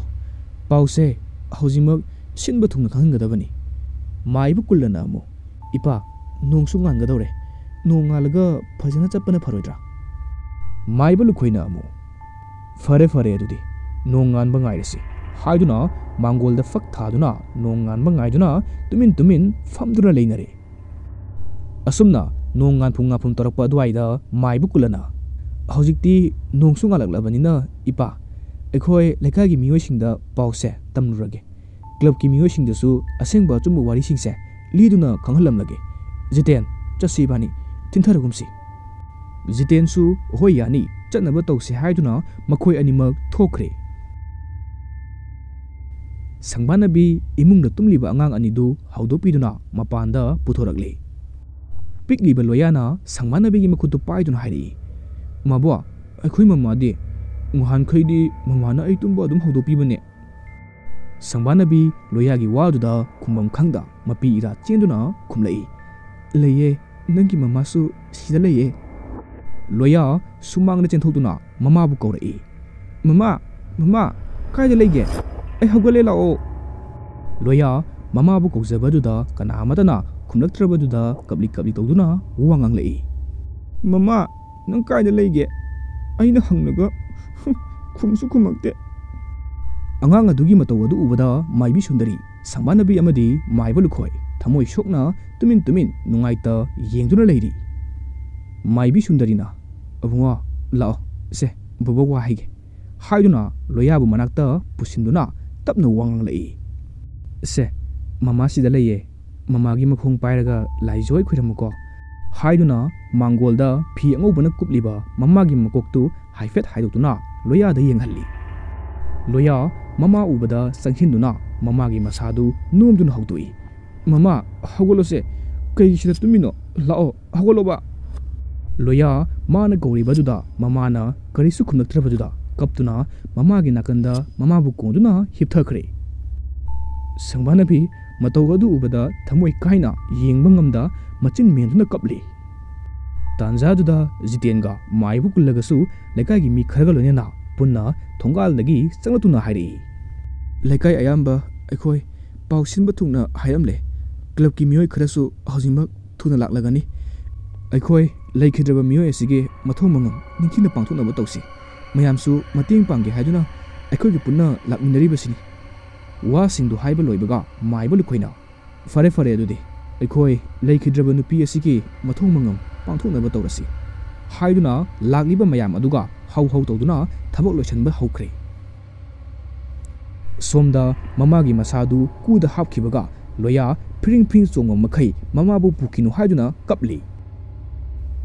ꯄꯥꯎꯁꯦ ꯍꯧꯖꯤꯛꯃꯛ ꯁꯤꯟꯕ ꯊꯨꯡꯅ ꯈꯪꯍꯟꯒꯗꯕꯅꯤ ꯃꯥꯏꯕ ꯀꯨꯜꯂꯅ ꯑꯃꯨꯛ ꯏꯄꯥ ꯅꯣꯡꯁꯨ ꯉꯥꯟꯒꯗꯧꯔꯦ ꯅꯣꯡ ꯉꯥꯜꯂꯒ ꯐꯖꯅ ꯆꯠꯄꯅ ꯐꯔꯣꯏꯗ꯭ꯔꯥ ꯃꯥꯏꯕ ꯂꯨꯈꯣꯏꯅ ꯑꯃꯨꯛ ꯐꯔꯦ ꯐꯔꯦ ꯑꯗꯨꯗꯤ ꯅꯣꯡ ꯉꯥꯟꯕ ꯉꯥꯏꯔꯁꯤ ꯍꯥꯏꯗꯨꯅ ꯃꯥꯡꯒꯣꯜꯗ ꯐꯛ ꯊꯥꯗꯨꯅ ꯅꯣꯡ ꯉꯥꯟꯕ ꯉꯥꯏꯗꯨꯅ ꯇꯨꯃꯤꯟ ꯇꯨꯃꯤꯟ ꯐꯝꯗꯨꯅ ꯂꯩꯅꯔꯦ ꯑꯁꯨꯝꯅ ꯅꯣꯡ ꯉꯥꯟꯐꯨꯡ ꯉꯥꯟꯐꯨꯡ ꯇꯧꯔꯛꯄ ꯑꯗꯨꯋꯥꯏꯗ ꯃꯥꯏꯕ ꯀꯨꯜꯂꯅ ꯍꯧꯖꯤꯛꯇꯤ ꯅꯣꯡꯁꯨ ꯉꯥꯜꯂꯛꯂꯕꯅꯤꯅ ꯏꯄꯥ ꯑꯩꯈꯣꯏ ꯂꯩꯀꯥꯏꯒꯤ ꯃꯤꯑꯣꯏꯁꯤꯡꯗ ꯄꯥꯎꯁꯦ ꯇꯝꯂꯨꯔꯒꯦ ꯀ꯭ꯂꯕꯀꯤ ꯃꯤꯑꯣꯏꯁꯤꯡꯗꯁꯨ ꯑꯁꯦꯡꯕ ꯑꯆꯨꯝꯕ ꯋꯥꯔꯤꯁꯤꯡꯁꯦ ꯂꯤꯗꯨꯅ ꯈꯪꯍꯜꯂꯝꯂꯒꯦ ꯖꯤꯇꯦꯟ ꯆꯠꯁꯤ ꯏꯕꯥꯅꯤ ꯊꯤꯟꯊꯔꯒꯨꯝꯁꯤ ꯖꯤꯇꯦꯟꯁꯨ ꯍꯣꯏ ꯌꯥꯅꯤ ꯆꯠꯅꯕ ꯇꯧꯁꯤ ꯍꯥꯏꯗꯨꯅ ꯃꯈꯣꯏ ꯑꯅꯤꯃꯛ ꯊꯣꯛꯈ꯭ꯔꯦ ꯁꯪꯕꯥꯅꯕꯤ ꯏꯃꯨꯡꯗ ꯇꯨꯝꯂꯤꯕ ꯑꯉꯥꯡ ꯑꯅꯤꯗꯨ ꯍꯧꯗꯣꯛꯄꯤꯗꯨꯅ ꯃꯄꯥꯟꯗ ꯄꯨꯊꯣꯔꯛꯂꯤ ꯄꯤꯛꯂꯤꯕ ꯂꯣꯌꯥꯅ ꯁꯪꯕꯥꯅꯕꯤꯒꯤ ꯃꯈꯨꯠꯇꯨ ꯄꯥꯏꯗꯨꯅ ꯍꯥꯏꯔꯛꯏ ꯃꯕꯣ ꯑꯩꯈꯣꯏ ꯃꯃꯥꯗꯤ ꯉꯍꯥꯟꯈꯩꯗꯤ ꯃꯃꯥꯅ ꯑꯩ ꯇꯨꯝꯕ ꯑꯗꯨꯝ ꯍꯧꯗꯣꯛꯄꯤꯕꯅꯦ ꯁꯪꯕꯥꯅꯕꯤ ꯂꯣꯌꯥꯒꯤ ꯋꯥꯗꯨꯗ ꯈꯨꯝꯐꯝ ꯈꯪꯗ ꯃꯄꯤ ꯏꯔꯥ ꯆꯦꯟꯗꯨꯅ ꯈꯨꯝꯂꯛꯏ ꯂꯩꯌꯦ ꯅꯪꯒꯤ ꯃꯃꯥꯁꯨ ꯁꯤꯗ ꯂꯩꯌꯦ ꯂꯣꯌꯥ ꯁꯨꯃꯥꯡꯗ ꯆꯦꯟꯊꯣꯛꯇꯨꯅ ꯃꯃꯥꯕꯨ ꯀꯧꯔꯛꯏ ꯃꯃꯥ ꯃꯃꯥ ꯀꯥꯏꯗ ꯂꯩꯒꯦ ai hagwa le lao loya mama bu kok zeba du da kana amata na khumlak traba du da kapli kapli to du na wa ngang lei mama nang kai de lei ge ai na hang naga khum su khumak te angang adu gi mataw adu ubada mai bi sundari sangmana bi amadi mai bu lukhoi thamoi shokna tumin tumin nungai ta yeng đâu na yengduna leiri mai bi sundari na abunga lao se bubawa haige haiduna loya bu manakta na. tab nu wang lai se mama si da lai ye mama gi ma khong pai raga lai joi khuiram ko hai du na mangol da phi angau bana kup li ba mama gi ma kok tu hai fet hai du tu na loya da yeng halli loya mama u ba da sanghin du na mama gi ma sa du num du na hau tu mama hagolo se kai shi da tumi no lao hagolo ba loya ma na gauri ba ju da mama na kari su khumnak tra ba ju da ꯀꯞꯇꯨꯅ ꯃꯃꯥꯒꯤ ꯅꯥꯀꯟꯗ ꯃꯃꯥꯕꯨ ꯀꯣꯟꯗꯨꯅ ꯍꯤꯞꯊꯈ꯭ꯔꯦ ꯁꯪꯕꯥꯅꯕꯤ ꯃꯇꯧ ꯑꯗꯨ ꯎꯕꯗ ꯊꯃꯣꯏ ꯀꯥꯏꯅ ꯌꯦꯡꯕ ꯉꯝꯗ ꯃꯆꯤꯟ ꯃꯦꯟꯗꯨꯅ ꯀꯞꯂꯤ ꯇꯥꯟꯖꯥꯗꯨꯗ ꯖꯤꯇꯦꯟꯒ ꯃꯥꯏꯕꯨ ꯀꯨꯜꯂꯒꯁꯨ ꯂꯩꯀꯥꯏꯒꯤ ꯃꯤ ꯈꯔꯒ ꯂꯣꯏꯅꯅ ꯄꯨꯟꯅ ꯊꯣꯡꯒꯥꯜꯗꯒꯤ ꯆꯪꯂꯛꯇꯨꯅ ꯍꯥꯏꯔꯛꯏ ꯂꯩꯀꯥꯏ ꯑꯌꯥꯝꯕ ꯑꯩꯈꯣꯏ ꯄꯥꯎ ꯁꯤꯟꯕ ꯊꯨꯡꯅ ꯍꯥꯏꯔꯝꯂꯦ ꯀ꯭ꯂꯕꯀꯤ ꯃꯤꯑꯣꯏ ꯈꯔꯁꯨ ꯍꯧꯖꯤꯛꯃꯛ ꯊꯨꯅ ꯂꯥꯛꯂꯒꯅꯤ ꯑꯩꯈꯣꯏ ꯂꯩꯈꯤꯗ꯭ꯔꯕ ꯃꯤꯑꯣꯏ ꯑꯁꯤꯒꯤ ꯃꯊꯧ ꯃꯉꯝ ꯅꯤꯡꯊꯤꯅ ꯄꯥꯡꯊꯣꯛꯅꯕ ꯇꯧꯁꯤ ꯃꯌꯥꯝꯁꯨ ꯃꯇꯦꯡ ꯄꯥꯡꯒꯦ ꯍꯥꯏꯗꯨꯅ ꯑꯩꯈꯣꯏꯒꯤ ꯄꯨꯟꯅ ꯂꯥꯛꯃꯤꯟꯅꯔꯤꯕꯁꯤꯅꯤ ꯋꯥꯁꯤꯡꯗꯨ ꯍꯥꯏꯕ ꯂꯣꯏꯕꯒ ꯃꯥꯏꯕ ꯂꯨꯈꯣꯏꯅ ꯐꯔꯦ ꯐꯔꯦ ꯑꯗꯨꯗꯤ ꯑꯩꯈꯣꯏ ꯂꯩꯈꯤꯗ꯭ꯔꯕ ꯅꯨꯄꯤ ꯑꯁꯤꯒꯤ ꯃꯊꯧ ꯃꯉꯝ ꯄꯥꯡꯊꯣꯛꯅꯕ ꯇꯧꯔꯁꯤ ꯍꯥꯏꯗꯨꯅ ꯂꯥꯛꯂꯤꯕ ꯃꯌꯥꯝ ꯑꯗꯨꯒ ꯍꯧ ꯍꯧ ꯇꯧꯗꯨꯅ ꯊꯕꯛ ꯂꯣꯏꯁꯤꯟꯕ ꯍꯧꯈ꯭ꯔꯦ ꯁꯣꯝꯗ ꯃꯃꯥꯒꯤ ꯃꯁꯥꯗꯨ ꯀꯨꯗ ꯍꯥꯞꯈꯤꯕꯒ ꯂꯣꯌꯥ ꯐꯤꯔꯤꯡ ꯐꯤꯔꯤꯡ ꯆꯣꯡꯕ ꯃꯈꯩ ꯃꯃꯥꯕꯨ ꯄꯨꯈꯤꯅꯨ ꯍꯥꯏꯗꯨꯅ ꯀꯞꯂꯤ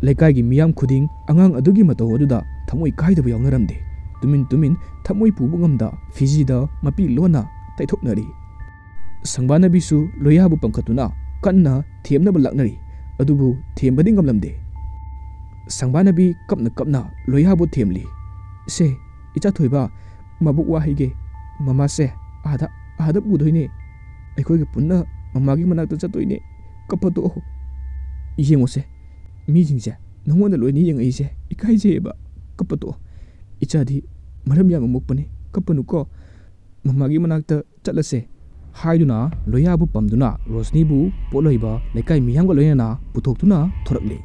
ꯂꯩꯀꯥꯏꯒꯤ ꯃꯤꯌꯥꯝ ꯈꯨꯗꯤꯡ ꯑꯉꯥꯡ ꯑꯗꯨꯒꯤ ꯃꯇꯧ ꯑꯗꯨꯗ ꯊꯃꯣꯏ ꯀꯥꯏꯗꯕ ꯌꯥꯎꯅꯔꯝꯗꯦ ꯇꯨꯃꯤꯟ ꯇꯨꯃꯤꯟ ꯊꯃꯣꯏ ꯄꯨꯕ ꯉꯝꯗ ꯐꯤꯖꯤꯗ ꯃꯄꯤ ꯂꯣꯟꯅ ꯇꯩꯊꯣꯛꯅꯔꯤ ꯁꯪꯕꯥꯅꯕꯤꯁꯨ ꯂꯣꯌꯥꯕꯨ ꯄꯝꯈꯠꯇꯨꯅ ꯀꯟꯅ ꯊꯦꯝꯅꯕ ꯂꯥꯛꯅꯔꯤ ꯑꯗꯨꯕꯨ ꯊꯦꯝꯕꯗꯤ ꯉꯝꯂꯝꯗꯦ ꯁꯪꯕꯥꯅꯕꯤ ꯀꯞꯅ ꯀꯞꯅ ꯂꯣꯌꯥꯕꯨ ꯊꯦꯝꯂꯤ ꯁꯦ ꯏꯆꯥꯊꯣꯏꯕ ꯃꯕꯨꯛ ꯋꯥꯍꯩꯒꯦ ꯃꯃꯥꯁꯦ ꯑꯥꯗ ꯑꯥꯗ ꯄꯨꯗꯣꯏꯅꯦ ꯑꯩꯈꯣꯏꯒ ꯄꯨꯟꯅ ꯃꯃꯥꯒꯤ ꯃꯅꯥꯛꯇ ꯆꯠꯇꯣꯏꯅꯦ ꯀꯞꯄ ꯇꯣꯛꯑꯣ ꯌꯦꯡꯉꯣꯁꯦ ꯃꯤꯁꯤꯡꯁꯦ ꯅꯉꯣꯟꯗ ꯂꯣꯏꯅ ꯌꯦꯡꯉꯛꯏꯁꯦ ꯏꯀꯥꯏꯖꯩꯌꯦꯕ ꯀꯞꯄ ꯇꯣꯛꯑꯣ ꯏꯆꯥꯗꯤ ꯃꯔꯝ ꯌꯥꯝꯅ ꯃꯣꯛꯄꯅꯦ ꯀꯞꯄꯅꯨꯀꯣ ꯃꯃꯥꯒꯤ ꯃꯅꯥꯛꯇ ꯆꯠꯂꯁꯦ ꯍꯥꯏꯗꯨꯅ ꯂꯣꯌꯥꯕꯨ ꯄꯝꯗꯨꯅ ꯔꯣꯁꯅꯤꯕꯨ ꯄꯣꯠꯂꯣꯏꯕ ꯂꯩꯀꯥꯏ ꯃꯤꯌꯥꯝꯒ ꯂꯣꯏꯅꯅ ꯄꯨꯊꯣꯛꯇꯨꯅ ꯊꯣꯔꯛꯂꯤ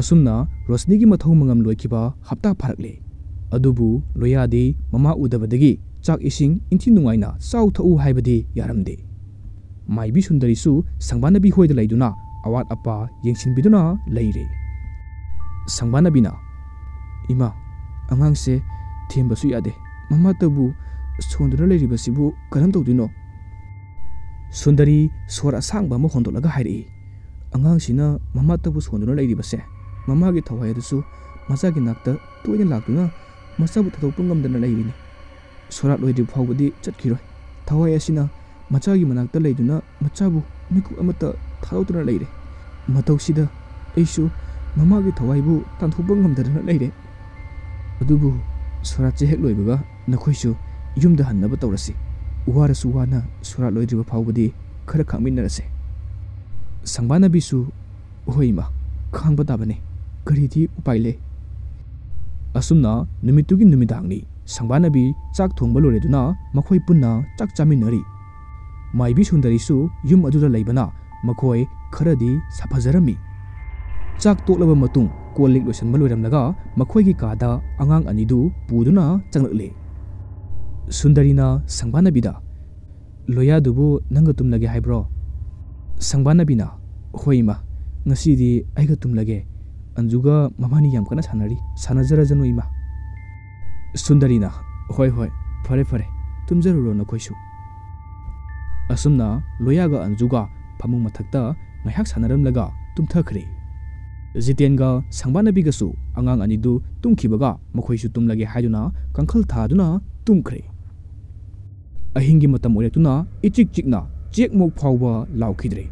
ꯑꯁꯨꯝꯅ ꯔꯣꯁꯅꯤꯒꯤ ꯃꯊꯧ ꯃꯉꯝ ꯂꯣꯏꯈꯤꯕ ꯍꯞꯇꯥ ꯐꯥꯔꯛꯂꯤ ꯑꯗꯨꯕꯨ ꯂꯣꯌꯥꯗꯤ ꯃꯃꯥ ꯎꯗꯕꯗꯒꯤ ꯆꯥꯛ ꯏꯁꯤꯡ ꯏꯟꯊꯤ ꯅꯨꯡꯉꯥꯏꯅ ꯆꯥꯎ ꯊꯛꯎ ꯍꯥꯏꯕꯗꯤ ꯌꯥꯔꯝꯗꯦ ꯃꯥꯏꯕꯤ ꯁꯨꯟꯗꯔꯤꯁꯨ ꯁꯪꯕꯥꯅꯕꯤ ꯍꯣꯏꯗ ꯂꯩꯗꯨꯅ ꯑꯋꯥꯠ ꯑꯄꯥ ꯌꯦꯡꯁꯤꯟꯕꯤꯗꯨꯅ ꯂꯩꯔꯦ ꯁꯪꯕꯥꯅꯕꯤꯅ ꯏꯃꯥ ꯑꯉꯥꯡꯁꯦ ꯊꯦꯝꯕꯁꯨ ꯌꯥꯗꯦ ꯃꯃꯥꯇꯕꯨ ꯁꯣꯟꯗꯨꯅ ꯂꯩꯔꯤꯕꯁꯤꯕꯨ ꯀꯔꯝ ꯇꯧꯗꯣꯏꯅꯣ ꯁꯨꯟꯗꯔꯤ ꯁꯣꯔ ꯑꯁꯥꯡꯕ ꯑꯃ ꯍꯣꯟꯗꯣꯛꯂꯒ ꯍꯥꯏꯔꯛꯏ ꯑꯉꯥꯡꯁꯤꯅ ꯃꯃꯥꯇꯕꯨ ꯁꯣꯟꯗꯨꯅ ꯂꯩꯔꯤꯕꯁꯦ ꯃꯃꯥꯒꯤ ꯊꯋꯥꯏ ꯑꯗꯨꯁꯨ ꯃꯆꯥꯒꯤ ꯅꯥꯛꯇ ꯇꯣꯏꯅ ꯂꯥꯛꯇꯨꯅ ꯃꯆꯥꯕꯨ ꯊꯥꯗꯣꯛꯄ ꯉꯝꯗꯅ ꯂꯩꯔꯤꯅꯤ ꯁꯣꯔꯥꯠ ꯂꯣꯏꯗ꯭ꯔꯤ ꯐꯥꯎꯕꯗꯤ ꯆꯠꯈꯤꯔꯣꯏ ꯊꯋꯥꯏ ꯑꯁꯤꯅ ꯃꯆꯥꯒꯤ ꯃꯅꯥꯛꯇ ꯂꯩꯗꯨꯅ ꯃꯆꯥꯕꯨ ꯃꯤꯀꯨꯞ ꯑꯃꯠꯇ ꯊꯥꯗꯣꯛꯇꯨꯅ ꯂꯩꯔꯦ ꯃꯇꯧꯁꯤꯗ ꯑꯩꯁꯨ ꯃꯃꯥꯒꯤ ꯊꯋꯥꯏꯕꯨ ꯇꯥꯟꯊꯣꯛꯄ ꯉꯝꯗꯗꯅ ꯂꯩꯔꯦ ꯑꯗꯨꯕꯨ ꯁꯣꯔꯥꯠꯁꯦ ꯍꯦꯛ ꯂꯣꯏꯕꯒ ꯅꯈꯣꯏꯁꯨ ꯌꯨꯝꯗ ꯍꯟꯅꯕ ꯇꯧꯔꯁꯤ ꯋꯥꯔꯁꯨ ꯋꯥꯅ ꯁꯣꯔꯥꯠ ꯂꯣꯏꯗ꯭ꯔꯤꯕ ꯐꯥꯎꯕꯗꯤ ꯈꯔ ꯈꯥꯡꯃꯤꯟꯅꯔꯁꯦ ꯁꯪꯕꯥꯅꯕꯤꯁꯨ ꯍꯣꯏ ꯏꯃꯥ ꯈꯥꯡꯕ ꯇꯥꯕꯅꯤ ꯀꯔꯤꯗꯤ ꯎꯄꯥꯏ ꯂꯩ ꯑꯁꯨꯝꯅ ꯅꯨꯃꯤꯠꯇꯨꯒꯤ ꯅꯨꯃꯤꯗꯥꯡꯅꯤ ꯁꯪꯕꯥꯅꯕꯤ ꯆꯥꯛ ꯊꯣꯡꯕ ꯂꯣꯏꯔꯗꯨꯅ ꯃꯈꯣꯏ ꯄꯨꯟꯅ ꯆꯥꯛ ꯆꯥꯃꯤꯟꯅꯔꯤ ꯃꯥꯏꯕꯤ ꯁꯨꯟꯗꯔꯤꯁꯨ ꯌꯨꯝ ꯑꯗꯨꯗ ꯂꯩꯕꯅ ꯃꯈꯣꯏ ꯈꯔꯗꯤ ꯁꯥꯐꯖꯔꯝꯃꯤ ꯆꯥꯛ ꯇꯣꯛꯂꯕ ꯃꯇꯨꯡ ꯀꯣꯜ ꯂꯤꯛ ꯂꯣꯏꯁꯤꯟꯕ ꯂꯣꯏꯔꯝꯂꯒ ꯃꯈꯣꯏꯒꯤ ꯀꯥꯗ ꯑꯉꯥꯡ ꯑꯅꯤꯗꯨ ꯄꯨꯗꯨꯅ ꯆꯪꯂꯛꯂꯤ ꯁꯨꯟꯗꯔꯤꯅ ꯁꯪꯕꯥꯅꯕꯤꯗ ꯂꯣꯌꯥꯗꯨꯕꯨ ꯅꯪꯒ ꯇꯨꯝꯂꯒꯦ ꯍꯥꯏꯕ꯭ꯔꯣ ꯁꯪꯕꯥꯅꯕꯤꯅ ꯍꯣꯏ ꯏꯃꯥ ꯉꯁꯤꯗꯤ ꯑꯩꯒ ꯇꯨꯝꯂꯒꯦ ꯑꯟꯖꯨꯒ ꯃꯕꯥꯅꯤ ꯌꯥꯝ ꯀꯟꯅ ꯁꯥꯟꯅꯔꯤ ꯁꯥꯟꯅꯖꯔꯖꯅꯨ ꯏꯃꯥ ꯁꯨꯟꯗꯔꯤꯅ ꯍꯣꯏ ꯍꯣꯏ ꯐꯔꯦ ꯐꯔꯦ ꯇꯨꯝꯖꯔꯨꯔꯣ ꯅꯈꯣꯏꯁꯨ ꯑꯁꯨꯝꯅ ꯂꯣꯌꯥꯒ ꯑꯟꯖꯨꯒ ꯐꯃꯨꯡ ꯃꯊꯛꯇ ꯉꯥꯏꯍꯥꯛ ꯁꯥꯟꯅꯔꯝꯂꯒ ꯇꯨꯝꯊꯈ꯭ꯔꯦ ꯖꯤꯇꯦꯟꯒ ꯁꯪꯕꯥꯅꯕꯤꯒꯁꯨ ꯑꯉꯥꯡ ꯑꯅꯤꯗꯨ ꯇꯨꯝꯈꯤꯕꯒ ꯃꯈꯣꯏꯁꯨ ꯇꯨꯝꯂꯒꯦ ꯍꯥꯏꯗꯨꯅ ꯀꯥꯡꯈꯜ ꯊꯥꯗꯨꯅ ꯇꯨꯝꯈ꯭ꯔꯦ ꯑꯍꯤꯡꯒꯤ ꯃꯇꯝ ꯑꯣꯏꯔꯛꯇꯨꯅ ꯏꯆꯤꯛ ꯆꯤꯛꯅ ꯆꯦꯛꯃꯨꯛ ꯐꯥꯎꯕ ꯂꯥꯎꯈꯤꯗ꯭ꯔꯦ